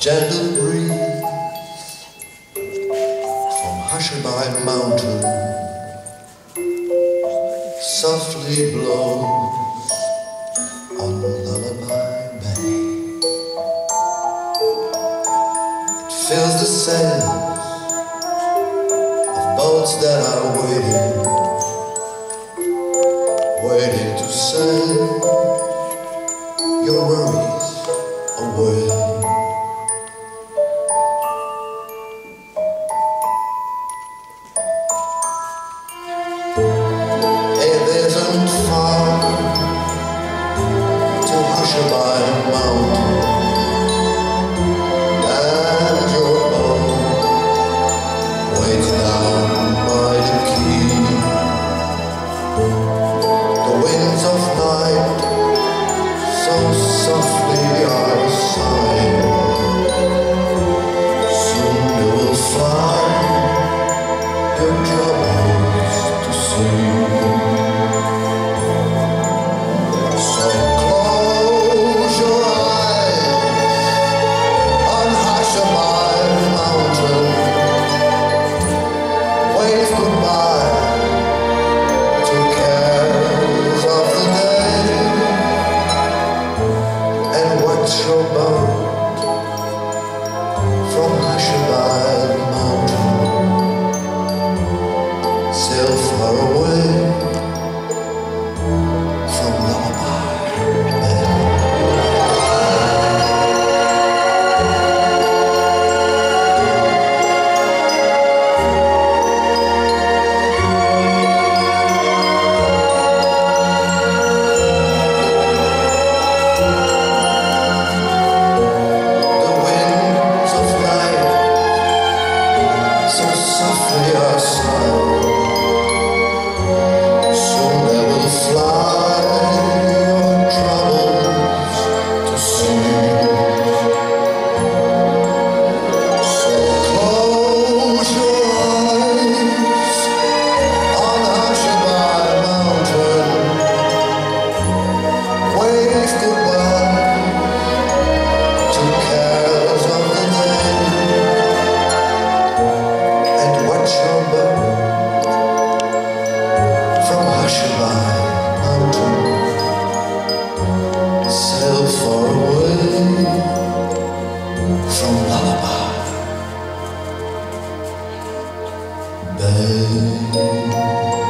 gentle breeze from Hushabye Mountain softly blows on Lullaby Bay. It fills the sails of boats that are waiting, waiting to sail your worries. chutar alto. your bone. back.